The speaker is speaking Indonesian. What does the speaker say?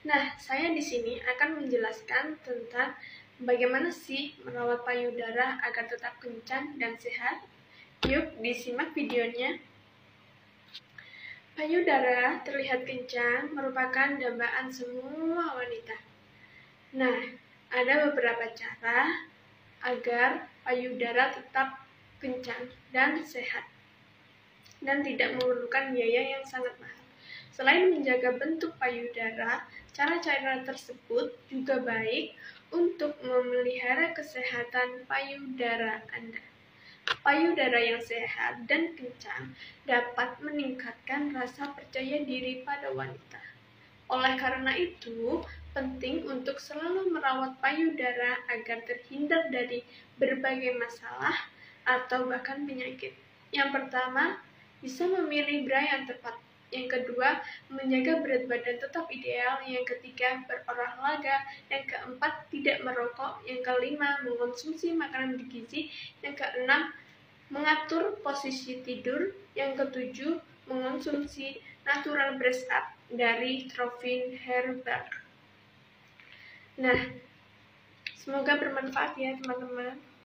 Nah, saya di sini akan menjelaskan tentang bagaimana sih merawat payudara agar tetap kencang dan sehat. Yuk, disimak videonya. Payudara terlihat kencang merupakan dambaan semua wanita. Nah, ada beberapa cara agar payudara tetap kencang dan sehat dan tidak memerlukan biaya yang sangat mahal. Selain menjaga bentuk payudara, cara-cara tersebut juga baik untuk memelihara kesehatan payudara Anda. Payudara yang sehat dan kencang dapat meningkatkan rasa percaya diri pada wanita. Oleh karena itu, penting untuk selalu merawat payudara agar terhindar dari berbagai masalah atau bahkan penyakit. Yang pertama, bisa memilih bra yang tepat yang kedua, menjaga berat badan tetap ideal. Yang ketiga, berolahraga. Yang keempat, tidak merokok. Yang kelima, mengonsumsi makanan bergizi. Yang keenam, mengatur posisi tidur. Yang ketujuh, mengonsumsi natural breast up dari Trophin Herbal. Nah, semoga bermanfaat ya teman-teman.